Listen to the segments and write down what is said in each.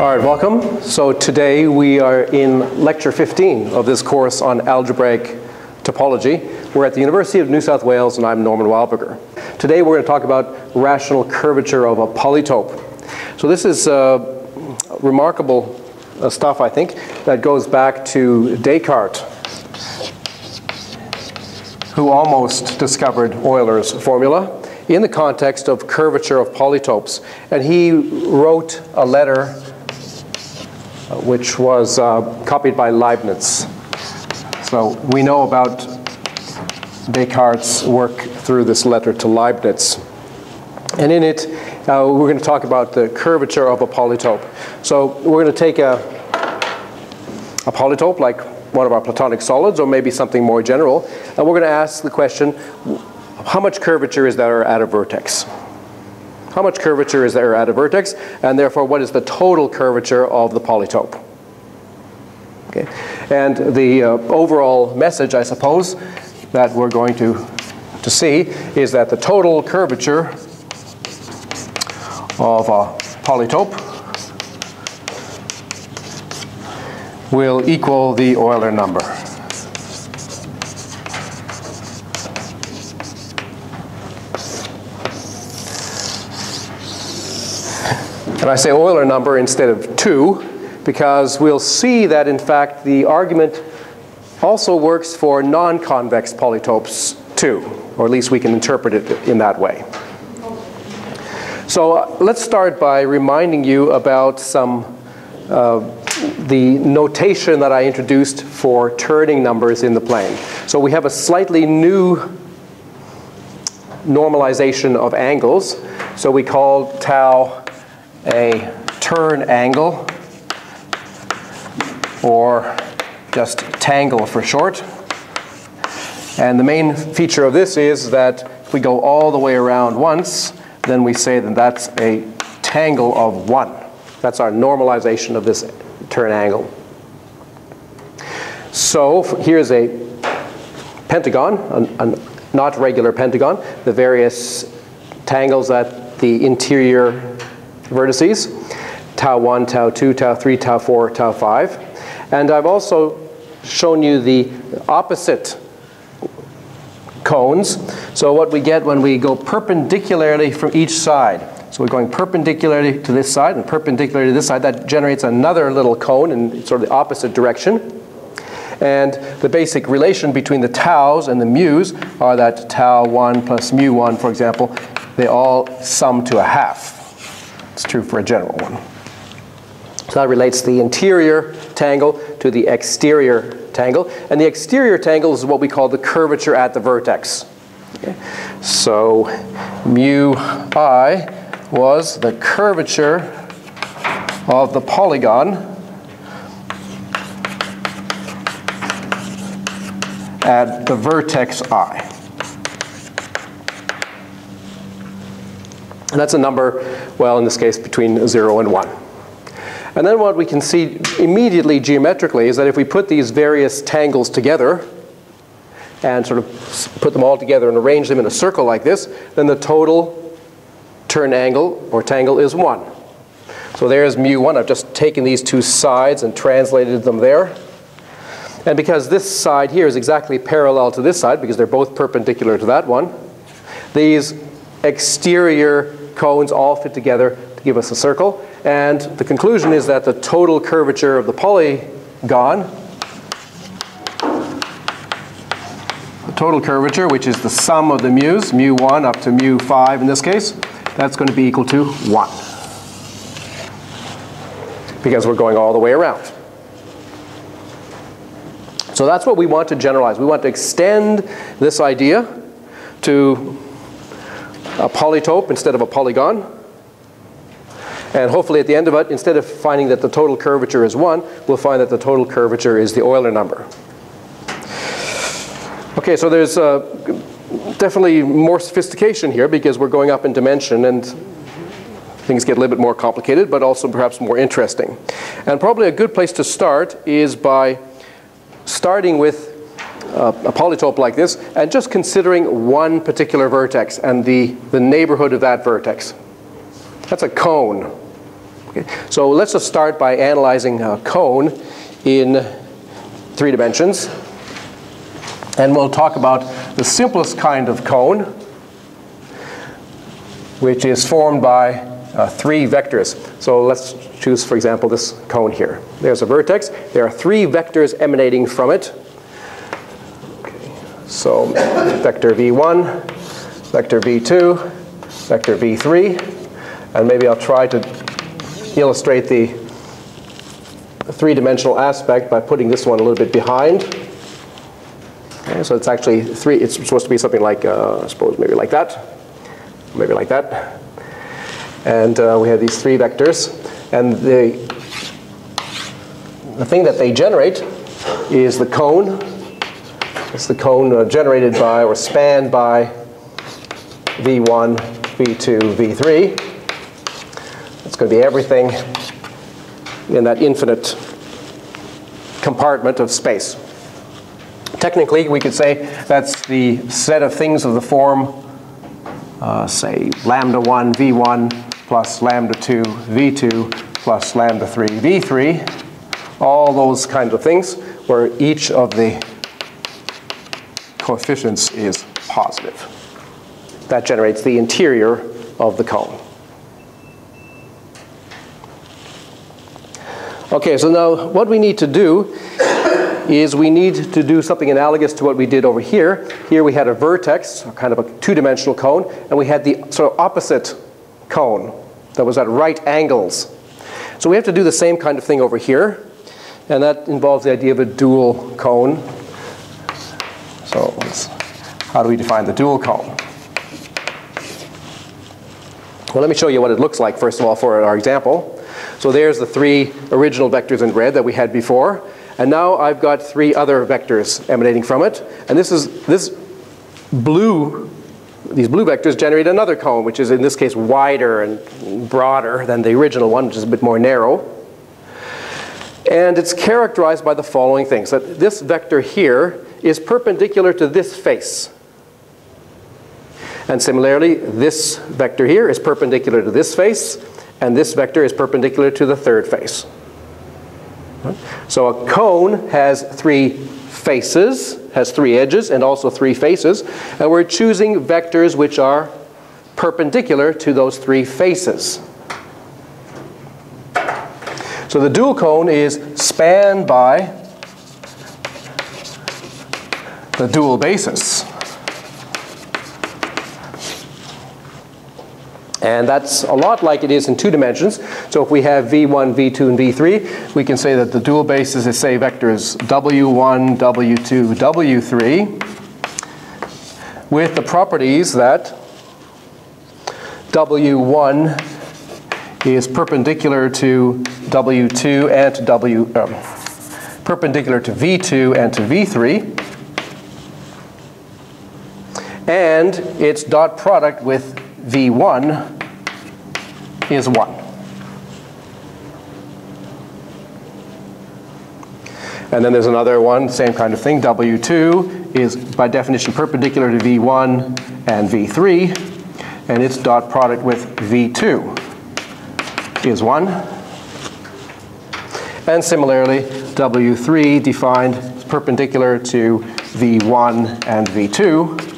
All right, welcome. So today we are in lecture 15 of this course on algebraic topology. We're at the University of New South Wales and I'm Norman Wildberger. Today we're going to talk about rational curvature of a polytope. So this is uh, remarkable uh, stuff, I think, that goes back to Descartes, who almost discovered Euler's formula in the context of curvature of polytopes. And he wrote a letter which was uh, copied by Leibniz. So we know about Descartes' work through this letter to Leibniz. And in it, uh, we're going to talk about the curvature of a polytope. So we're going to take a, a polytope like one of our platonic solids or maybe something more general, and we're going to ask the question, how much curvature is there at a vertex? How much curvature is there at a vertex? And therefore, what is the total curvature of the polytope? Okay. And the uh, overall message, I suppose, that we're going to, to see is that the total curvature of a polytope will equal the Euler number. And I say Euler number instead of 2 because we'll see that in fact the argument also works for non-convex polytopes too, or at least we can interpret it in that way. So uh, let's start by reminding you about some uh, the notation that I introduced for turning numbers in the plane. So we have a slightly new normalization of angles. So we call tau a turn angle, or just tangle for short. And the main feature of this is that if we go all the way around once, then we say that that's a tangle of 1. That's our normalization of this turn angle. So here's a pentagon, a, a not regular pentagon, the various tangles that the interior vertices, tau 1, tau 2, tau 3, tau 4, tau 5. And I've also shown you the opposite cones. So what we get when we go perpendicularly from each side. So we're going perpendicularly to this side and perpendicularly to this side. That generates another little cone in sort of the opposite direction. And the basic relation between the taus and the mu's are that tau 1 plus mu 1, for example, they all sum to a half. It's true for a general one. So that relates the interior tangle to the exterior tangle. And the exterior tangle is what we call the curvature at the vertex. So mu i was the curvature of the polygon at the vertex i. And that's a number, well, in this case, between 0 and 1. And then what we can see immediately geometrically is that if we put these various tangles together and sort of put them all together and arrange them in a circle like this, then the total turn angle or tangle is 1. So there's mu1. I've just taken these two sides and translated them there. And because this side here is exactly parallel to this side, because they're both perpendicular to that one, these exterior cones all fit together to give us a circle. And the conclusion is that the total curvature of the polygon, the total curvature, which is the sum of the mu's, mu1 up to mu5 in this case, that's going to be equal to 1. Because we're going all the way around. So that's what we want to generalize. We want to extend this idea to a polytope instead of a polygon. And hopefully at the end of it, instead of finding that the total curvature is 1, we'll find that the total curvature is the Euler number. Okay, so there's uh, definitely more sophistication here because we're going up in dimension and things get a little bit more complicated, but also perhaps more interesting. And probably a good place to start is by starting with a polytope like this and just considering one particular vertex and the, the neighborhood of that vertex. That's a cone. Okay. So let's just start by analyzing a cone in three dimensions. And we'll talk about the simplest kind of cone, which is formed by uh, three vectors. So let's choose, for example, this cone here. There's a vertex. There are three vectors emanating from it. So vector v1, vector v2, vector v3, and maybe I'll try to illustrate the three-dimensional aspect by putting this one a little bit behind. Okay, so it's actually three, it's supposed to be something like, uh, I suppose maybe like that, maybe like that. And uh, we have these three vectors. And the, the thing that they generate is the cone. It's the cone uh, generated by or spanned by V1, V2, V3. It's going to be everything in that infinite compartment of space. Technically, we could say that's the set of things of the form, uh, say, lambda 1 v1 plus lambda 2 v2 plus lambda 3 v3, all those kinds of things where each of the coefficients is positive. That generates the interior of the cone. Okay, so now what we need to do is we need to do something analogous to what we did over here. Here we had a vertex, kind of a two-dimensional cone, and we had the sort of opposite cone that was at right angles. So we have to do the same kind of thing over here, and that involves the idea of a dual cone. So how do we define the dual cone? Well, let me show you what it looks like, first of all, for our example. So there's the three original vectors in red that we had before. And now I've got three other vectors emanating from it. And this is this blue, these blue vectors generate another cone, which is in this case wider and broader than the original one, which is a bit more narrow. And it's characterized by the following things. That this vector here is perpendicular to this face. And similarly, this vector here is perpendicular to this face and this vector is perpendicular to the third face. So a cone has three faces, has three edges, and also three faces, and we're choosing vectors which are perpendicular to those three faces. So the dual cone is spanned by the dual basis. And that's a lot like it is in two dimensions. So if we have v1, v2, and v3, we can say that the dual basis is, say, vectors w1, w2, w3, with the properties that w1 is perpendicular to w2 and to w, um, perpendicular to v2 and to v3, and its dot product with V1 is 1. And then there's another one, same kind of thing. W2 is by definition perpendicular to V1 and V3, and its dot product with V2 is 1. And similarly, W3 defined perpendicular to V1 and V2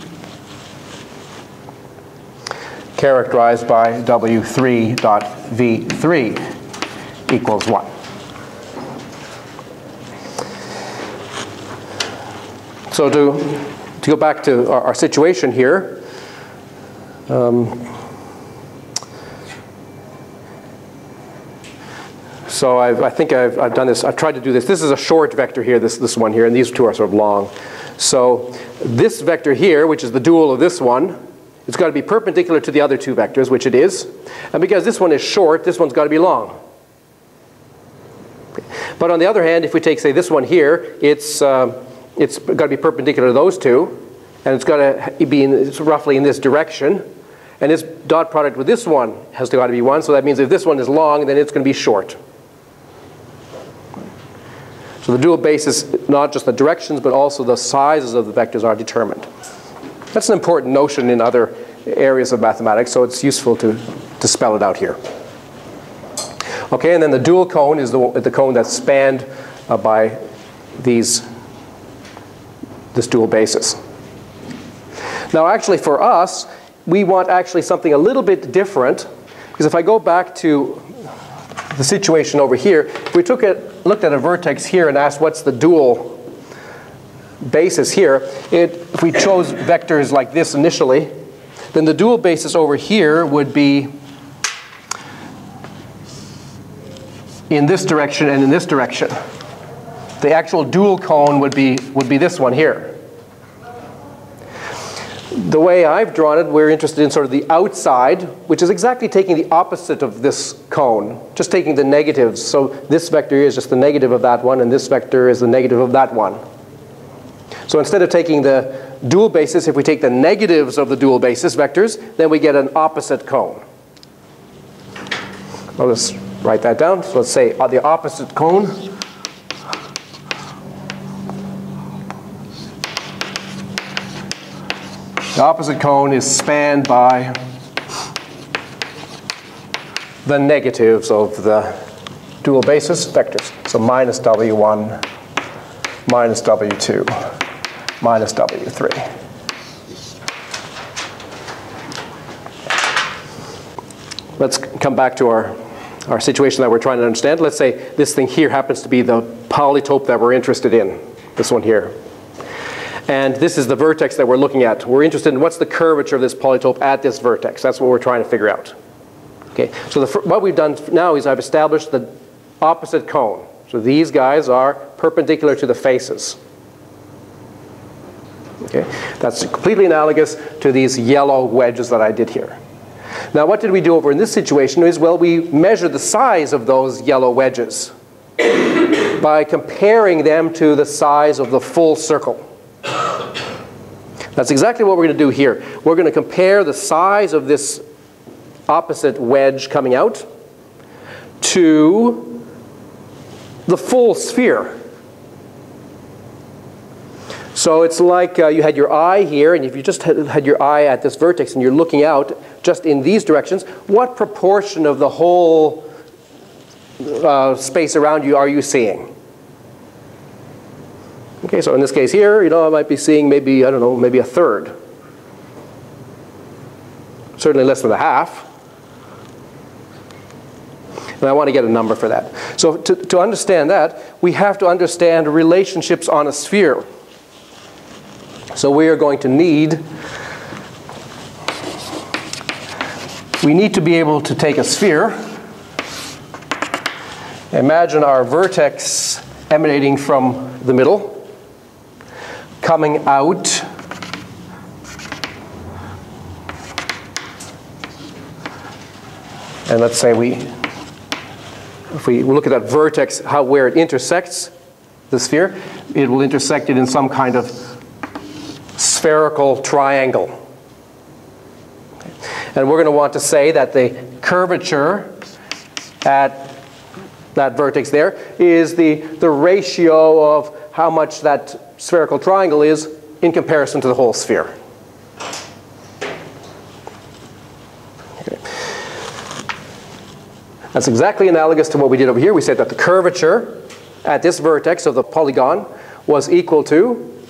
characterized by W3.V3 equals 1. So to, to go back to our, our situation here, um, so I've, i think I've, I've, done this, I've tried to do this. This is a short vector here, this, this one here, and these two are sort of long. So this vector here, which is the dual of this one, it's got to be perpendicular to the other two vectors, which it is. And because this one is short, this one's got to be long. But on the other hand, if we take, say, this one here, it's, uh, it's got to be perpendicular to those two. And it's got to be in, roughly in this direction. And this dot product with this one has to got to be 1. So that means if this one is long, then it's going to be short. So the dual basis, not just the directions, but also the sizes of the vectors are determined. That's an important notion in other areas of mathematics, so it's useful to, to spell it out here. Okay, and then the dual cone is the, the cone that's spanned uh, by these, this dual basis. Now actually for us, we want actually something a little bit different because if I go back to the situation over here, if we took it, looked at a vertex here and asked what's the dual basis here, it, if we chose vectors like this initially, then the dual basis over here would be in this direction and in this direction. The actual dual cone would be, would be this one here. The way I've drawn it, we're interested in sort of the outside, which is exactly taking the opposite of this cone, just taking the negatives. So this vector is just the negative of that one, and this vector is the negative of that one. So instead of taking the dual basis, if we take the negatives of the dual basis vectors, then we get an opposite cone. Just write that down. So let's say uh, the opposite cone The opposite cone is spanned by the negatives of the dual basis vectors. So minus W1, minus W2, minus W3. Let's come back to our, our situation that we're trying to understand. Let's say this thing here happens to be the polytope that we're interested in, this one here. And this is the vertex that we're looking at. We're interested in what's the curvature of this polytope at this vertex. That's what we're trying to figure out. Okay, so the, what we've done now is I've established the opposite cone. So these guys are perpendicular to the faces. Okay, that's completely analogous to these yellow wedges that I did here. Now what did we do over in this situation is, well, we measured the size of those yellow wedges by comparing them to the size of the full circle. That's exactly what we're going to do here. We're going to compare the size of this opposite wedge coming out to the full sphere. So it's like uh, you had your eye here, and if you just had, your eye at this vertex and you're looking out just in these directions, what proportion of the whole uh, space around you are you seeing? Okay, so in this case here, you know, I might be seeing maybe, I don't know, maybe a third. Certainly less than a half. And I want to get a number for that. So to, to understand that, we have to understand relationships on a sphere. So we are going to need, we need to be able to take a sphere, imagine our vertex emanating from the middle, coming out and let's say we if we look at that vertex how where it intersects the sphere it will intersect it in some kind of spherical triangle and we're going to want to say that the curvature at that vertex there is the, the ratio of how much that spherical triangle is in comparison to the whole sphere. Okay. That's exactly analogous to what we did over here. We said that the curvature at this vertex of the polygon was equal to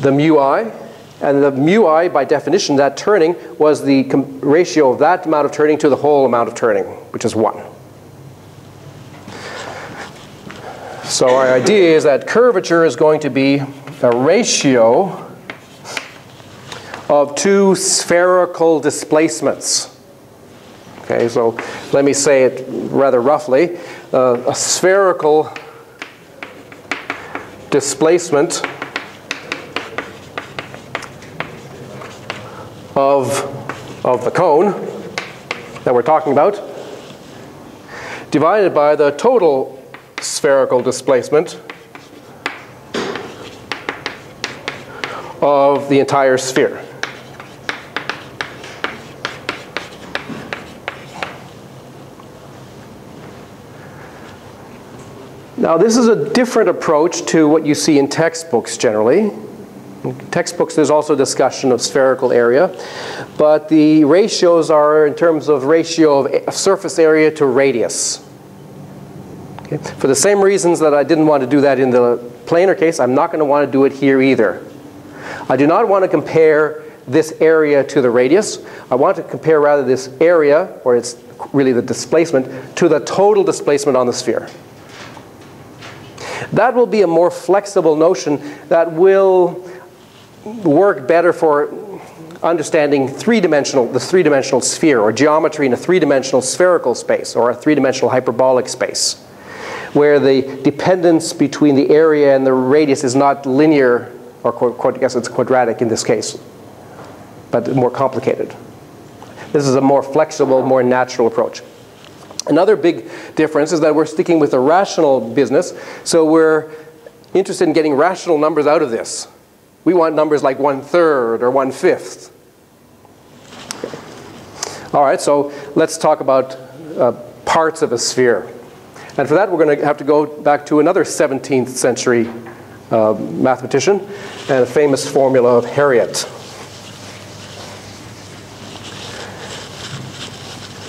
the mu i, and the mu i, by definition, that turning was the ratio of that amount of turning to the whole amount of turning, which is 1. So our idea is that curvature is going to be a ratio of two spherical displacements. Okay, so let me say it rather roughly. Uh, a spherical displacement of, of the cone that we're talking about divided by the total spherical displacement of the entire sphere. Now this is a different approach to what you see in textbooks generally. In textbooks, there's also discussion of spherical area, but the ratios are in terms of ratio of surface area to radius. Okay? For the same reasons that I didn't want to do that in the planar case, I'm not going to want to do it here either. I do not want to compare this area to the radius. I want to compare rather this area, or it's really the displacement, to the total displacement on the sphere. That will be a more flexible notion that will work better for understanding three-dimensional, the three-dimensional sphere or geometry in a three-dimensional spherical space or a three-dimensional hyperbolic space where the dependence between the area and the radius is not linear, or I guess it's quadratic in this case, but more complicated. This is a more flexible, more natural approach. Another big difference is that we're sticking with a rational business, so we're interested in getting rational numbers out of this. We want numbers like one third or one fifth. All right, so let's talk about uh, parts of a sphere. And for that, we're going to have to go back to another 17th century uh, mathematician and a famous formula of Harriot.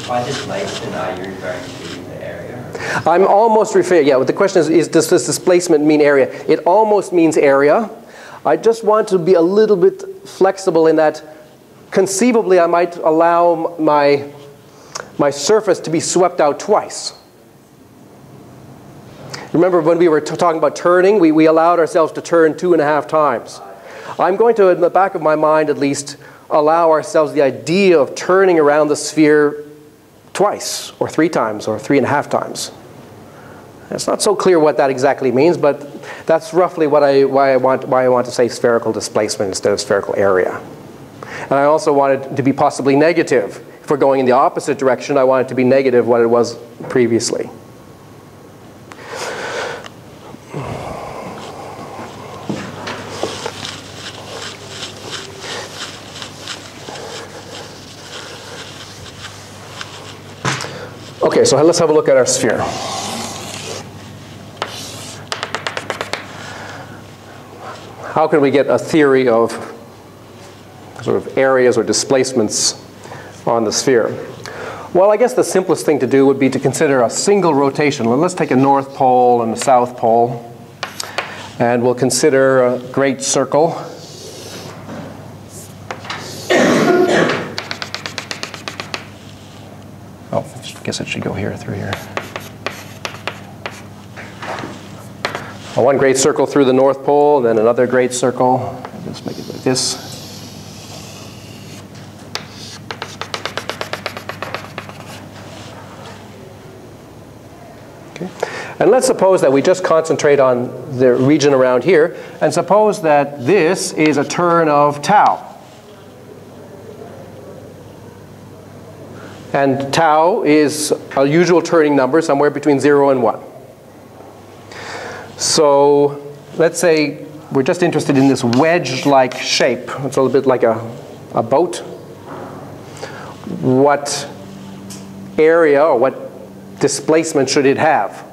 By displacement, are you referring to the area? I'm almost referring, yeah, the question is, is does this displacement mean area? It almost means area. I just want to be a little bit flexible in that conceivably I might allow my, my surface to be swept out twice. Remember when we were talking about turning, we, we allowed ourselves to turn two and a half times. I'm going to, in the back of my mind at least, allow ourselves the idea of turning around the sphere twice, or three times, or three and a half times. It's not so clear what that exactly means, but that's roughly what I, why, I want, why I want to say spherical displacement instead of spherical area. And I also want it to be possibly negative. If we're going in the opposite direction, I want it to be negative what it was previously. Okay, so let's have a look at our sphere. How can we get a theory of sort of areas or displacements on the sphere? Well, I guess the simplest thing to do would be to consider a single rotation. Let's take a north pole and a south pole, and we'll consider a great circle oh, I guess it should go here through here. One great circle through the North Pole, then another great circle. Let's make it like this. Okay. And let's suppose that we just concentrate on the region around here, and suppose that this is a turn of tau. And tau is a usual turning number somewhere between 0 and 1. So let's say we're just interested in this wedge-like shape. It's a little bit like a, a boat. What area or what displacement should it have?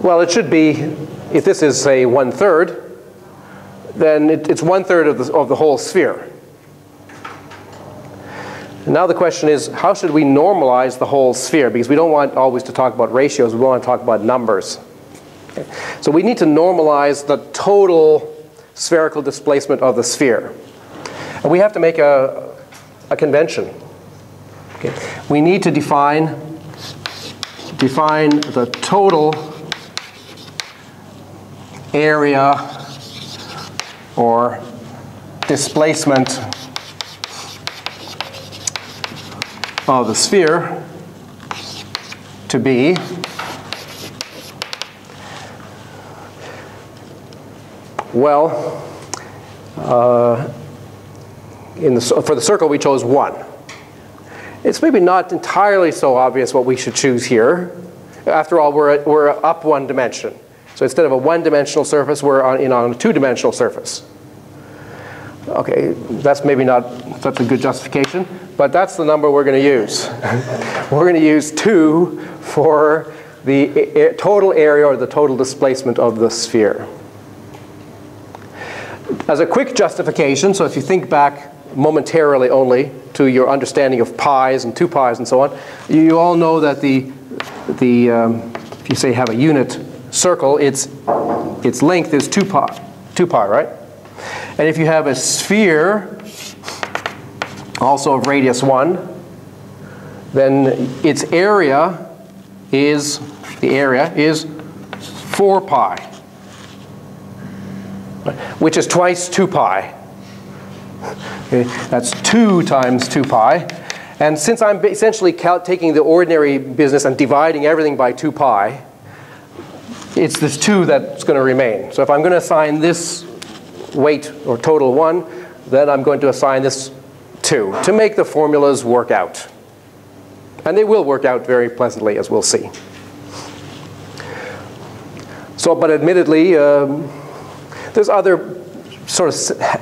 Well, it should be, if this is, say, one-third, then it, it's one-third of the, of the whole sphere. And now the question is, how should we normalize the whole sphere? Because we don't want always to talk about ratios, we want to talk about numbers. Okay. So we need to normalize the total spherical displacement of the sphere. And we have to make a, a convention. Okay. We need to define, define the total area or displacement of the sphere to be well uh, in the, for the circle we chose 1. It's maybe not entirely so obvious what we should choose here. After all, we're, we're up one dimension. So instead of a one-dimensional surface, we're on, in on a two-dimensional surface. Okay, that's maybe not such a good justification, but that's the number we're going to use. we're going to use 2 for the total area or the total displacement of the sphere. as a quick justification, so if you think back momentarily only to your understanding of pi's and 2 pi's and so on, you all know that the, the um, if you say have a unit circle, its, its length is 2 pi, 2 pi, right? And if you have a sphere, also of radius 1, then its area is, the area is 4 pi, which is twice 2 pi. Okay, that's 2 times 2 pi. And since I'm essentially taking the ordinary business and dividing everything by 2 pi, it's this 2 that's going to remain. So if I'm going to assign this weight or total 1, then I'm going to assign this 2 to make the formulas work out. And they will work out very pleasantly, as we'll see. So, but admittedly, um, there's other sort of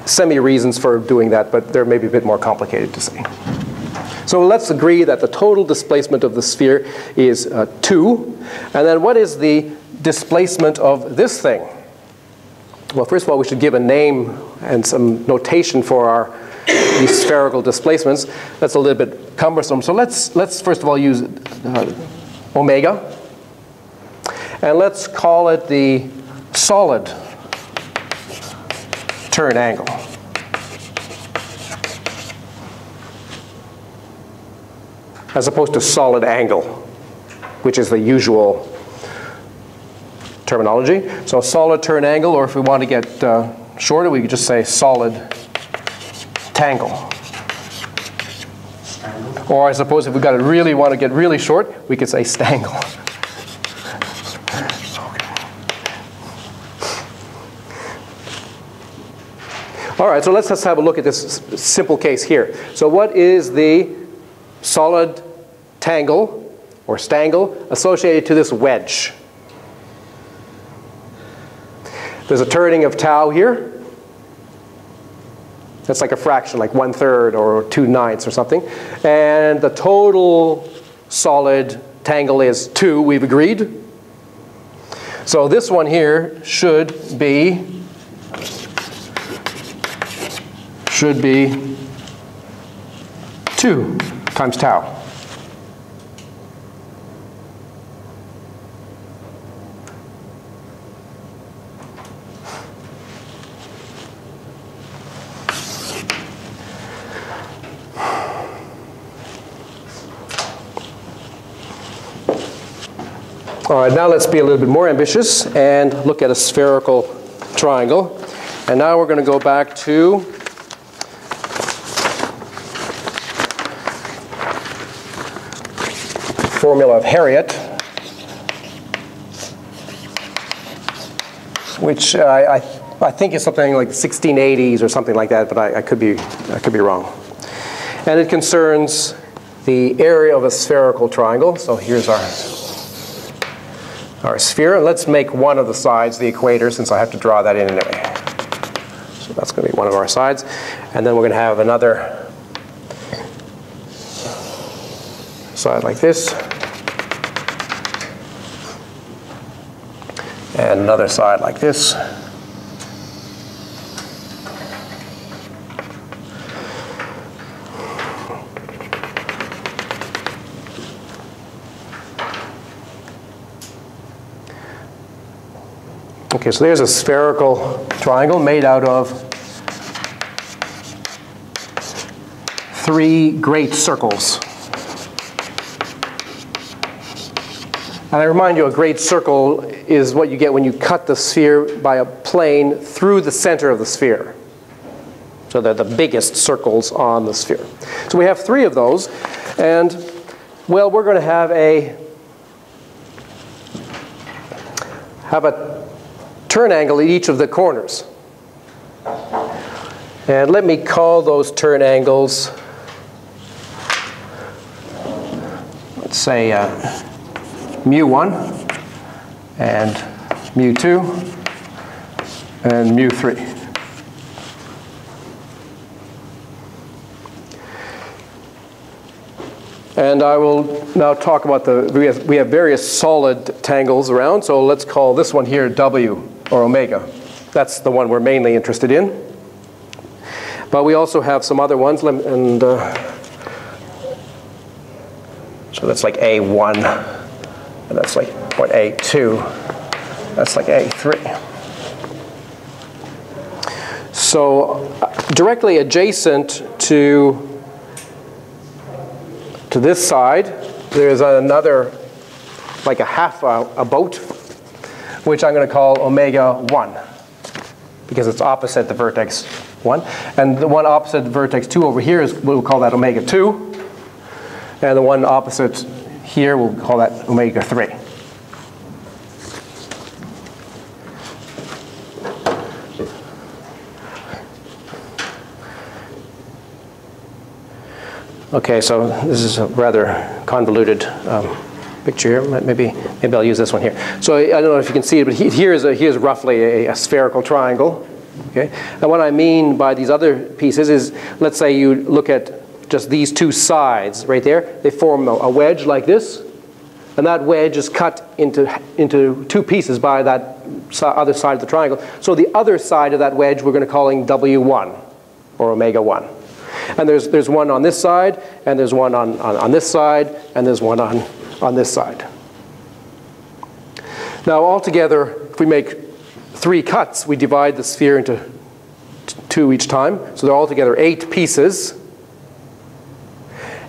semi-reasons for doing that, but they're maybe a bit more complicated to see. So let's agree that the total displacement of the sphere is uh, 2. And then what is the displacement of this thing? Well, first of all, we should give a name and some notation for our these spherical displacements. That's a little bit cumbersome. So let's, let's first of all use uh, omega. And let's call it the solid turn angle. As opposed to solid angle, which is the usual terminology. So solid turn angle, or if we want to get uh, shorter, we could just say solid tangle. Or I suppose if we got to really want to get really short, we could say stangle. All right, so let's just have a look at this simple case here. So what is the solid tangle or stangle associated to this wedge? There's a turning of tau here. That's like a fraction, like one third or two ninths or something. And the total solid tangle is two, we've agreed. So this one here should be should be 2 times tau. All right, now let's be a little bit more ambitious and look at a spherical triangle. And now we're going to go back to formula of Harriot, which I, I, I, think is something like 1680s or something like that, but I, I, could be, I could be wrong. And it concerns the area of a spherical triangle. So here's our, our sphere. And let's make one of the sides the equator since I have to draw that in anyway. So that's going to be one of our sides. And then we're going to have another side like this. and another side like this. Okay, so there's a spherical triangle made out of three great circles. And I remind you, a great circle is what you get when you cut the sphere by a plane through the center of the sphere. So they're the biggest circles on the sphere. So we have three of those. And, well, we're going to have a have a turn angle at each of the corners. And let me call those turn angles, let's say, uh, mu1 and mu2 and mu3. And I will now talk about the, we have, various solid tangles around, so let's call this one here W or omega. that's the one we're mainly interested in. But we also have some other ones, and uh, so that's like A1, and that's like what A2, that's like A3. So uh, directly adjacent to, to this side, there's another, like a half a, a boat, which I'm going to call omega 1, because it's opposite the vertex 1. And the one opposite vertex 2 over here is, we'll call that omega 2. And the one opposite here, we'll call that omega 3. Okay, so this is a rather convoluted um, picture here. Maybe, maybe I'll use this one here. So I don't know if you can see it, but here is, a, here's roughly a, a spherical triangle. Okay, and what I mean by these other pieces is, let's say you look at just these two sides right there. They form a, a wedge like this, and that wedge is cut into, into two pieces by that other side of the triangle. So the other side of that wedge we're going to call W1, or omega 1. And there's, there's one on this side, and there's one on, on, on this side, and there's one on, on this side. Now altogether, if we make three cuts, we divide the sphere into two each time. So they're altogether eight pieces.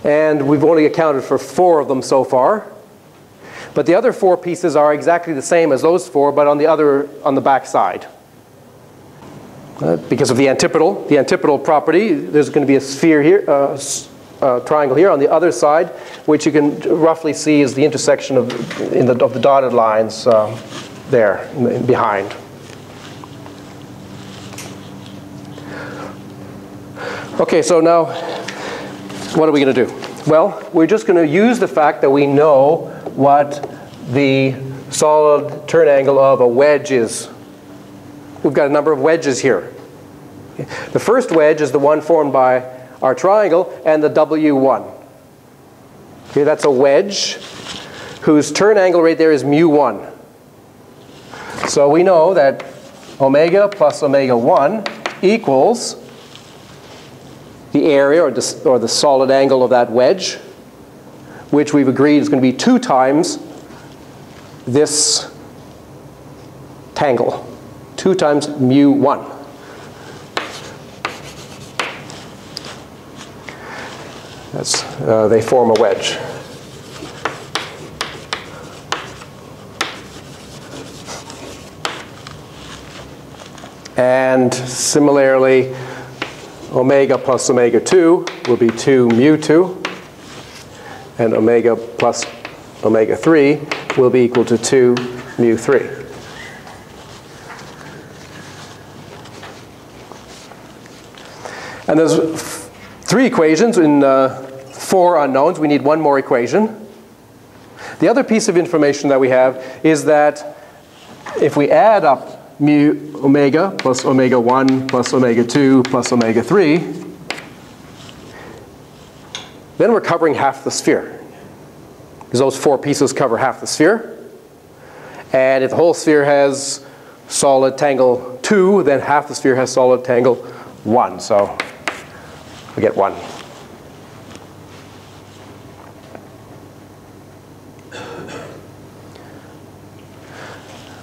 And we've only accounted for four of them so far. But the other four pieces are exactly the same as those four, but on the other, on the back side. Uh, because of the antipodal, the antipodal property, there's going to be a sphere here, uh, uh, triangle here on the other side, which you can roughly see is the intersection of, the, of the dotted lines uh, there in, behind. Okay, so now what are we going to do? Well, we're just going to use the fact that we know what the solid turn angle of a wedge is. We've got a number of wedges here. The first wedge is the one formed by our triangle, and the W1. Okay, that's a wedge whose turn angle right there is mu1. So we know that omega plus omega 1 equals the area or, or the solid angle of that wedge, which we've agreed is going to be two times this tangle, two times mu1. That's, uh, they form a wedge. And similarly, omega plus omega 2 will be 2 mu 2. And omega plus omega 3 will be equal to 2 mu 3. And there's three equations in uh, four unknowns. We need one more equation. The other piece of information that we have is that if we add up mu omega plus omega 1 plus omega 2 plus omega 3, then we're covering half the sphere. Because those four pieces cover half the sphere. And if the whole sphere has solid tangle 2, then half the sphere has solid tangle 1. So we get 1.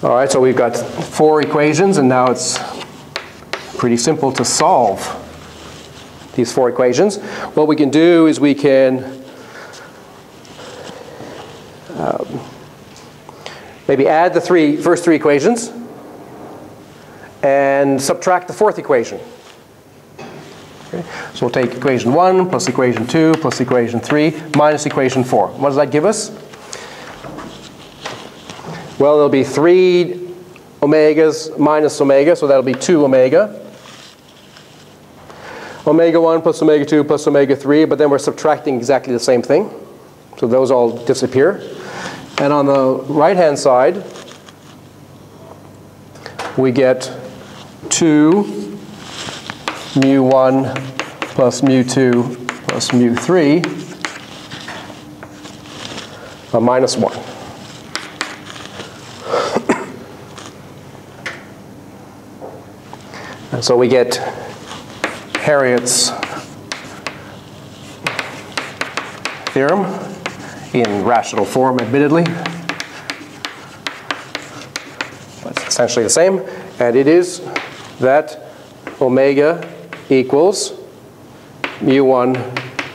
All right, so we've got four equations, and now it's pretty simple to solve these four equations. What we can do is we can um, maybe add the three, first three equations and subtract the fourth equation. Okay? So we'll take equation 1 plus equation 2 plus equation 3 minus equation 4. What does that give us? Well, there'll be 3 omegas minus omega, so that'll be 2 omega. Omega 1 plus omega 2 plus omega 3, but then we're subtracting exactly the same thing. So those all disappear. And on the right-hand side, we get 2 mu 1 plus mu 2 plus mu 3 uh, minus 1. And so we get Harriot's theorem in rational form, admittedly. But it's essentially the same. And it is that omega equals mu1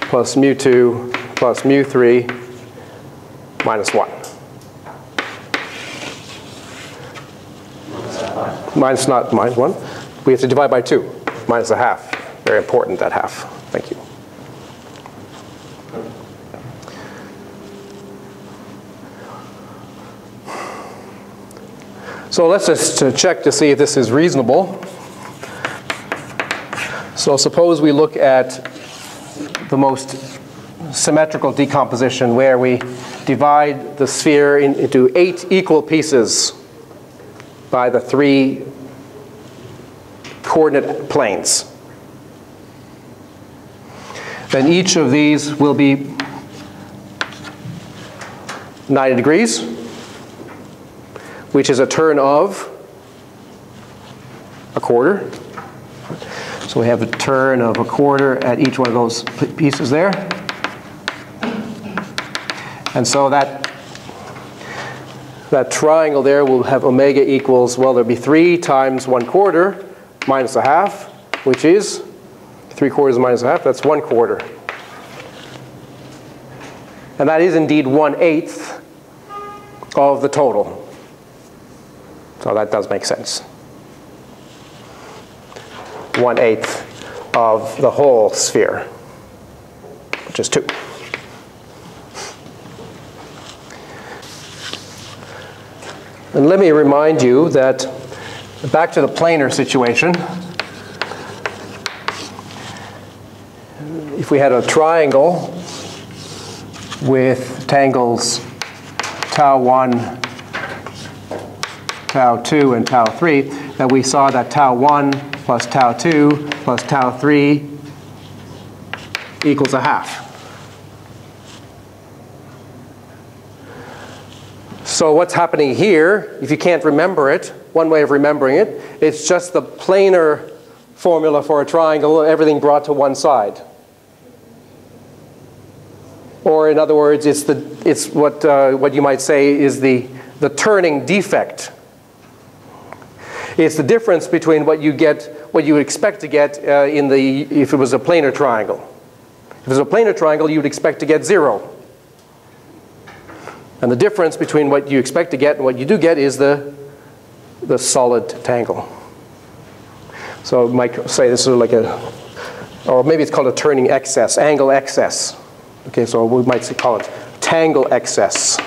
plus mu2 plus mu3 minus 1. Minus not minus 1. We have to divide by 2. Minus a half. Very important, that half. Thank you. So let's just check to see if this is reasonable. So suppose we look at the most symmetrical decomposition where we divide the sphere in, into eight equal pieces by the three coordinate planes. Then each of these will be 90 degrees, which is a turn of a quarter. So we have a turn of a quarter at each one of those pieces there. And so that, that triangle there will have omega equals, well, there'll be 3 times 1 quarter minus a half, which is 3 quarters minus a half, that's 1 quarter. And that is indeed 1 eighth of the total. So that does make sense. 1 eighth of the whole sphere, which is 2. And let me remind you that back to the planar situation, if we had a triangle with tangles tau 1, tau 2, and tau 3, that we saw that tau 1 plus tau 2 plus tau 3 equals a half. So what's happening here, if you can't remember it, one way of remembering it, it's just the planar formula for a triangle, everything brought to one side. Or in other words, it's, the, it's what, uh, what you might say is the, the turning defect. It's the difference between what you get, what you would expect to get uh, in the, if it was a planar triangle. If it was a planar triangle, you would expect to get zero. And the difference between what you expect to get and what you do get is the, the solid tangle. So might say this is like a, or maybe it's called a turning excess, angle excess. Okay, so we might call it tangle excess.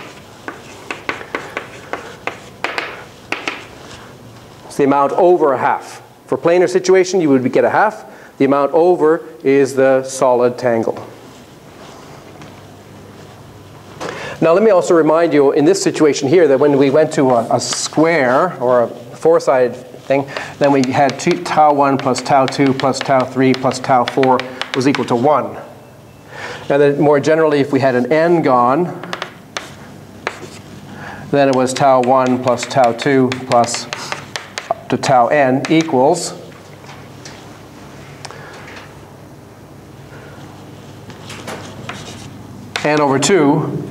The amount over a half. For planar situation, you would get a half. The amount over is the solid tangle. Now let me also remind you in this situation here that when we went to a, a square or a four-sided thing, then we had two, tau 1 plus tau 2 plus tau 3 plus tau 4 was equal to 1. And then more generally, if we had an n-gon, then it was tau 1 plus tau 2 plus to tau n equals n over 2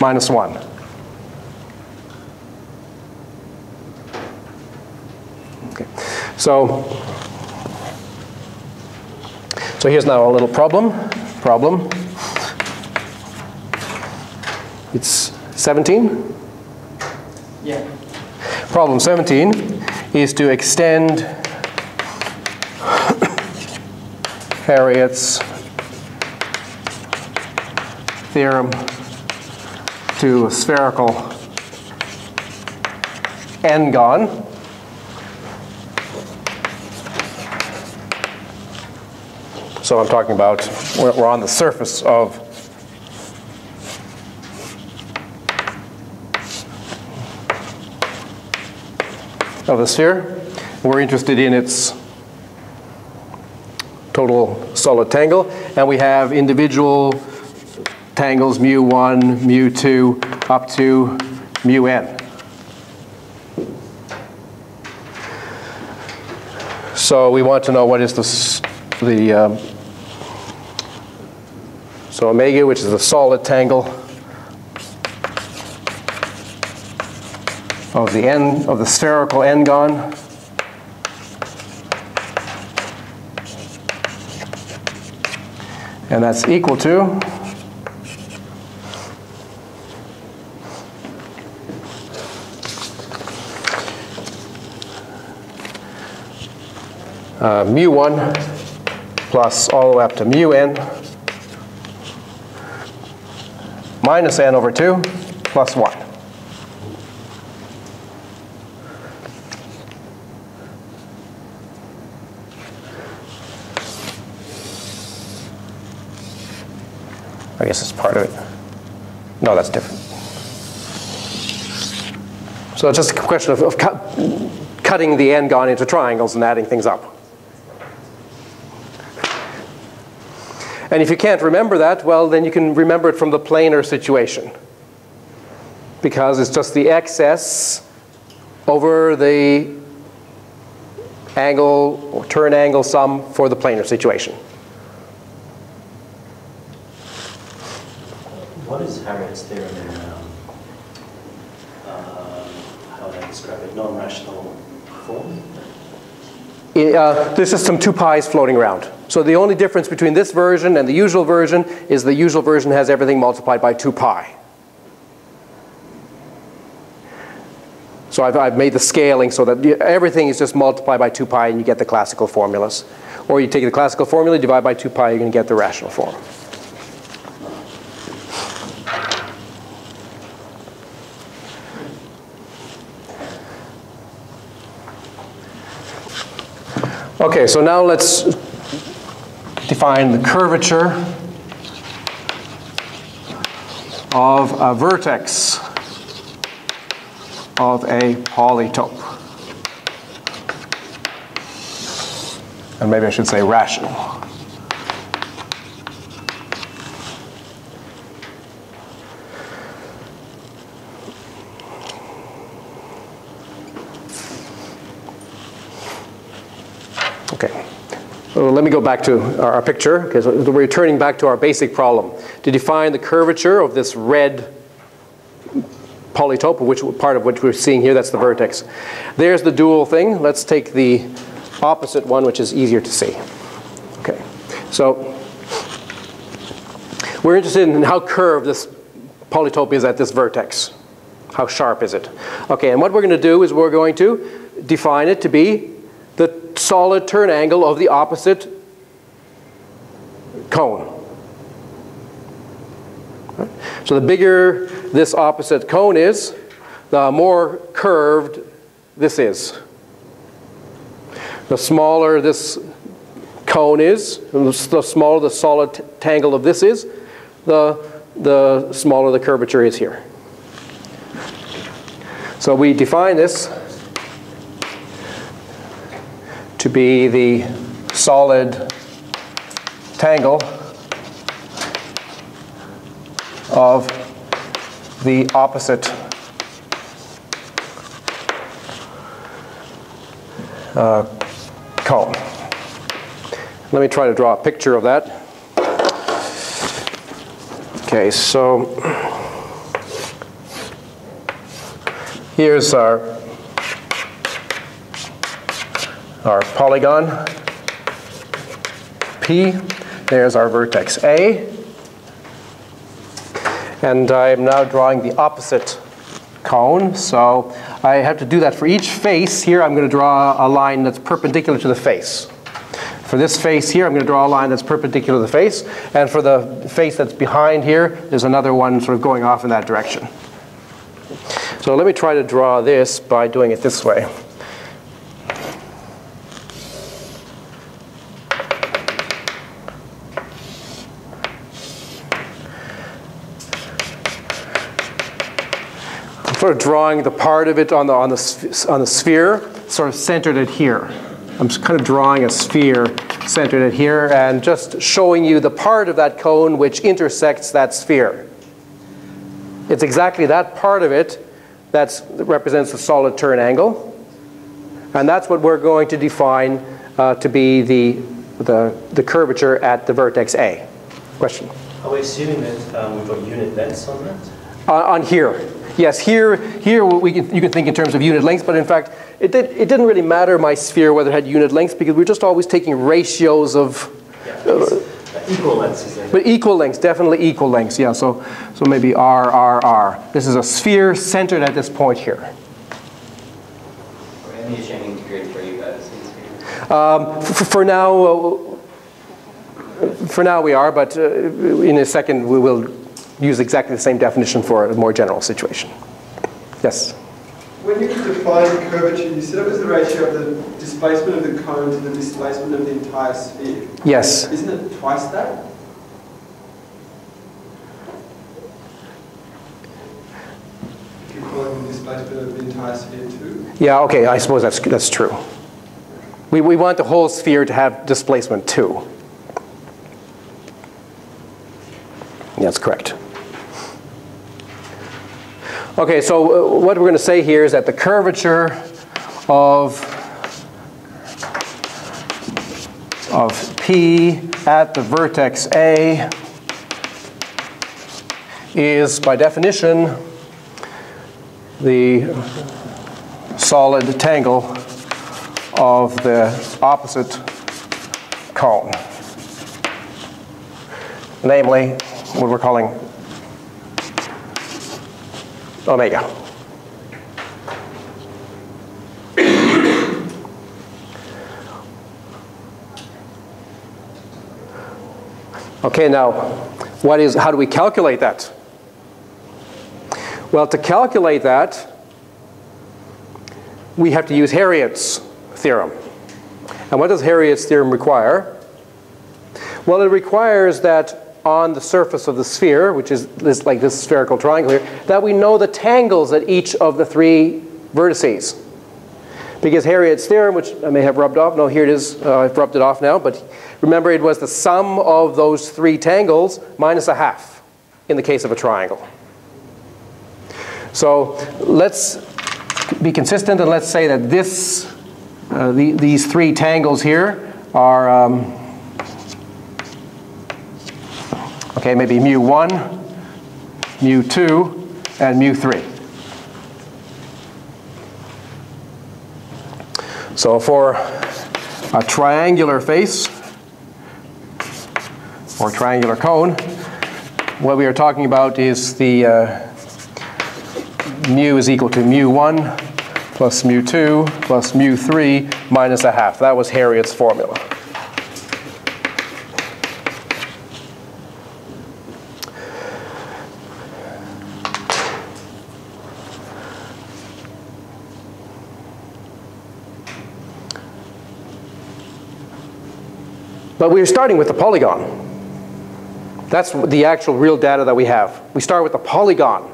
minus 1. Okay. So, so here's now a little problem. Problem. It's 17? Yeah. Problem 17 is to extend Harriot's theorem to a spherical n-gon. So I'm talking about, we're, we're on the surface of of the sphere. We're interested in its total solid tangle, and we have individual tangles mu1, mu2, up to mu n. So we want to know what is the, the um, so omega, which is the solid tangle of the n of the spherical n-gon. And that's equal to uh, mu 1 plus all the way up to mu n minus n over 2 plus 1. I guess it's part of it. No, that's different. So it's just a question of, of cut, cutting the n-gon into triangles and adding things up. And if you can't remember that, well, then you can remember it from the planar situation. Because it's just the excess over the angle or turn angle sum for the planar situation. What is Harriot's theorem in, um, uh, how would I describe it, non-rational form? I- uh, there's just some two pi's floating around. So the only difference between this version and the usual version is the usual version has everything multiplied by 2 pi. So I've, I've made the scaling so that everything is just multiplied by 2 pi and you get the classical formulas. Or you take the classical formula, divide by 2 pi, you're going to get the rational form. Okay, so now let's define the curvature of a vertex of a polytope. And maybe I should say rational. So let me go back to our picture, because we're returning back to our basic problem. To define the curvature of this red polytope, which part of which we're seeing here, that's the vertex. There's the dual thing. Let's take the opposite one, which is easier to see. Okay. So we're interested in how curved this polytope is at this vertex. How sharp is it? Okay, and what we're going to do is we're going to define it to be solid turn angle of the opposite cone. So the bigger this opposite cone is, the more curved this is. The smaller this cone is, the smaller the solid tangle of this is, the, the smaller the curvature is here. So we define this to be the solid tangle of the opposite uh, cone. Let me try to draw a picture of that. Okay, so here's our our polygon P. There's our vertex A. And I'm now drawing the opposite cone. So I have to do that for each face. Here I'm going to draw a line that's perpendicular to the face. For this face here, I'm going to draw a line that's perpendicular to the face. And for the face that's behind here, there's another one sort of going off in that direction. So let me try to draw this by doing it this way. Sort of drawing the part of it on the, on the, on the sphere, sort of centered it here. I'm just kind of drawing a sphere centered it here and just showing you the part of that cone which intersects that sphere. It's exactly that part of it that's, that represents the solid turn angle. And that's what we're going to define uh, to be the, the, the curvature at the vertex A. Question? Are we assuming that um, we've got unit lengths on that? Uh, on here. Yes, here, here we can, you can think in terms of unit lengths, but in fact, it, did, it didn't really matter my sphere whether it had unit lengths because we're just always taking ratios of, Yeah. Uh, equal lengths, is but equal lengths, definitely equal lengths, yeah. So, so maybe R, R, R. This is a sphere centered at this point here. Or any assuming degree three vertices here. Um, f- for now, uh, for now we are, but uh, in a second we will use exactly the same definition for a more general situation. Yes. When you define curvature, you said it was the ratio of the displacement of the cone to the displacement of the entire sphere. Yes. Isn't it twice that? You're calling the displacement of the entire sphere two? Yeah, okay, I suppose that's, that's true. We, we want the whole sphere to have displacement two. That's correct. Okay, so uh, what we're going to say here is that the curvature of, of P at the vertex A is, by definition, the solid tangle of the opposite cone. Namely, what we're calling omega. Okay, now, what is, how do we calculate that? Well, to calculate that, we have to use Harriot's theorem. And what does Harriot's theorem require? Well, it requires that on the surface of the sphere, which is this, like this spherical triangle here, that we know the tangles at each of the three vertices. Because Harriot's theorem, which I may have rubbed off, no, here it is, uh, I've rubbed it off now, but remember it was the sum of those three tangles minus a half in the case of a triangle. So let's be consistent and let's say that this, uh, the, these three tangles here are, um, okay, maybe mu1, mu2, and mu3. So for a triangular face or triangular cone, what we are talking about is the uh, mu is equal to mu1 plus mu2 plus mu3 minus a half. That was Harriot's formula. But we're starting with the polygon. That's the actual real data that we have. We start with the polygon.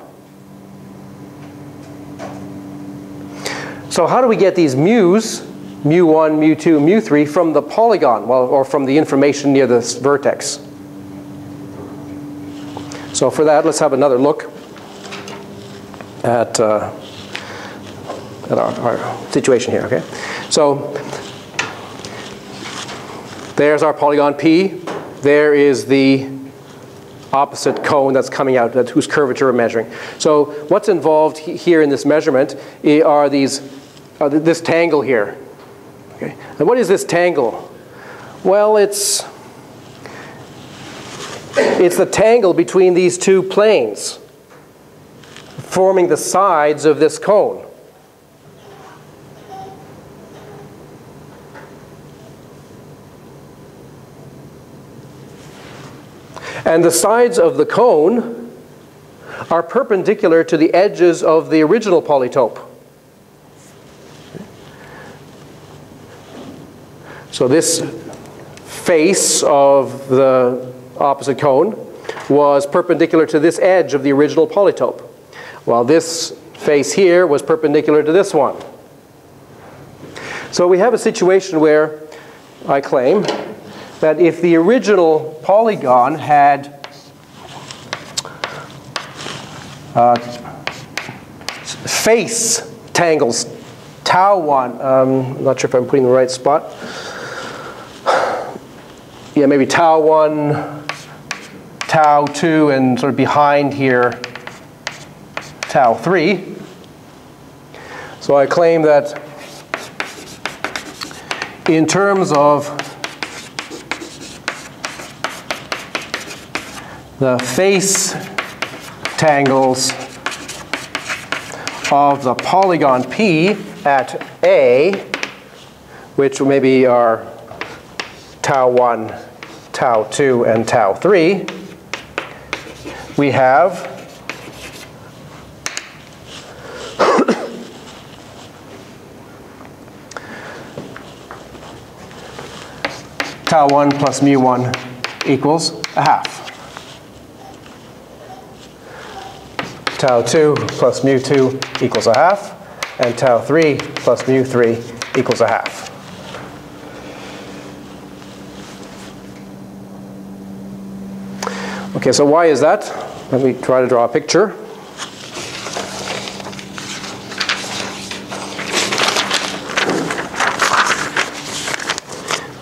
So how do we get these mu's, mu1, mu2, mu3, from the polygon, well, or from the information near this vertex? So for that, let's have another look at, uh, at our, our situation here, okay? So there's our polygon P. There is the opposite cone that's coming out, that whose curvature we're measuring. So what's involved he- here in this measurement are these, uh, th- this tangle here. Okay. And what is this tangle? Well, it's it's the tangle between these two planes, forming the sides of this cone. And the sides of the cone are perpendicular to the edges of the original polytope. So this face of the opposite cone was perpendicular to this edge of the original polytope, while this face here was perpendicular to this one. So we have a situation where I claim that if the original polygon had uh, face tangles tau 1, um, I'm not sure if I'm putting the right spot. yeah, maybe tau 1, tau 2, and sort of behind here, tau 3. So I claim that in terms of the face tangles of the polygon P at A, which maybe are tau 1, tau 2, and tau 3, we have tau 1 plus mu 1 equals a half. Tau 2 plus mu 2 equals a half, and tau 3 plus mu 3 equals a half. Okay, so why is that? Let me try to draw a picture.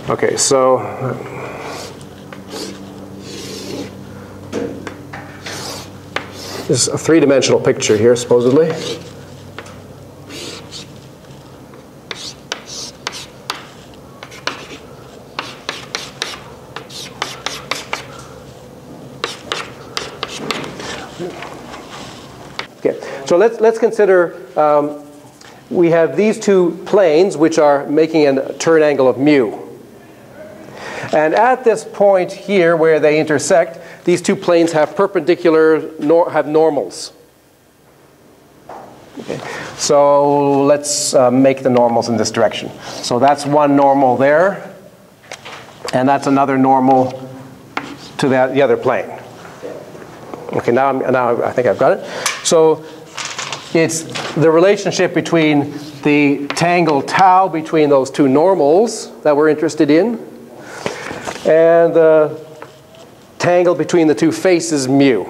Okay, so is a three-dimensional picture here, supposedly. Okay, so let's, let's consider um, we have these two planes which are making a turn angle of mu. And at this point here where they intersect, these two planes have perpendicular, nor, have normals. Okay. So let's uh, make the normals in this direction. So that's one normal there, and that's another normal to that, the other plane. Okay, now, I'm, now I think I've got it. So it's the relationship between the tangle tau between those two normals that we're interested in, and the tangle between the two faces mu.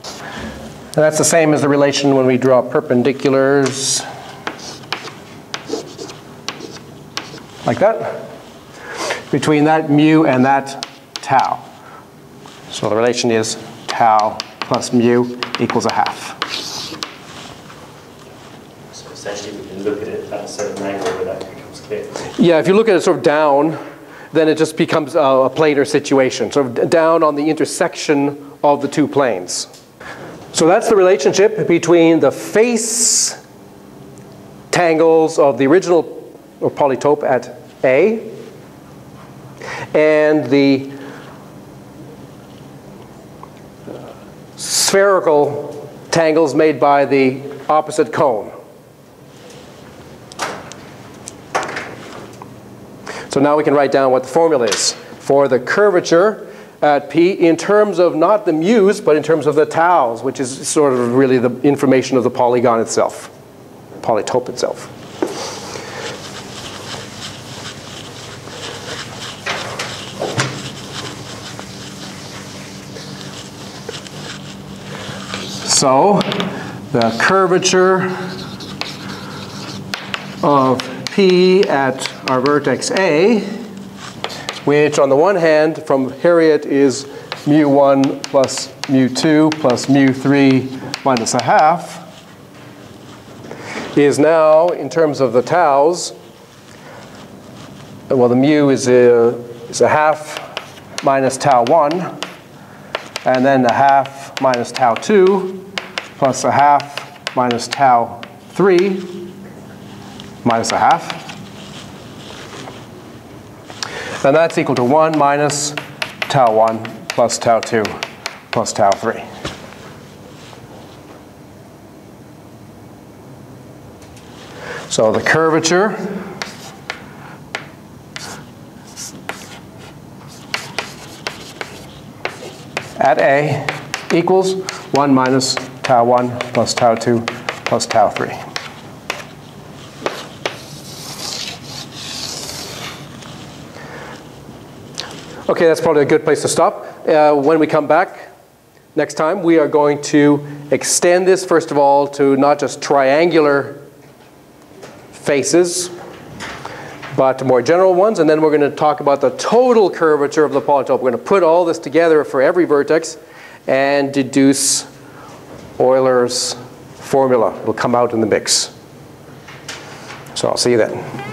And that's the same as the relation when we draw perpendiculars like that between that mu and that tau. So the relation is tau plus mu equals a half. So essentially, we can look at it at a certain angle where that becomes clear. Yeah, if you look at it sort of down, then it just becomes a, a planar situation, sort of down on the intersection of the two planes. So that's the relationship between the face tangles of the original or polytope at A and the spherical tangles made by the opposite cone. So now we can write down what the formula is for the curvature at P in terms of not the mu's, but in terms of the taus, which is sort of really the information of the polygon itself, polytope itself. So the curvature of P at our vertex A, which on the one hand from Harriot is mu 1 plus mu 2 plus mu 3 minus a half, is now in terms of the taus, well the mu is a, is a half minus tau 1, and then a half minus tau 2, plus a half minus tau 3, minus a half. And that's equal to 1 minus tau 1 plus tau 2 plus tau 3. So the curvature at A equals 1 minus tau 1 plus tau 2 plus tau 3. Okay, that's probably a good place to stop. Uh, when we come back next time, we are going to extend this, first of all, to not just triangular faces, but more general ones, and then we're going to talk about the total curvature of the polytope. We're going to put all this together for every vertex and deduce Euler's formula. It'll come out in the mix. So I'll see you then.